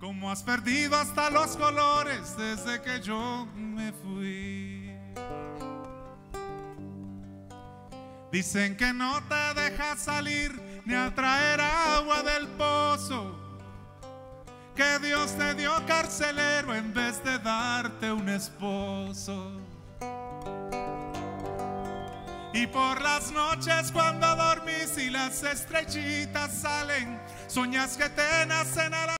Como has perdido hasta los colores desde que yo me fui. Dicen que no te dejas salir ni a traer agua del pozo. Que Dios te dio carcelero en vez de darte un esposo. Y por las noches cuando dormís y las estrellitas salen, soñas que te nacen a la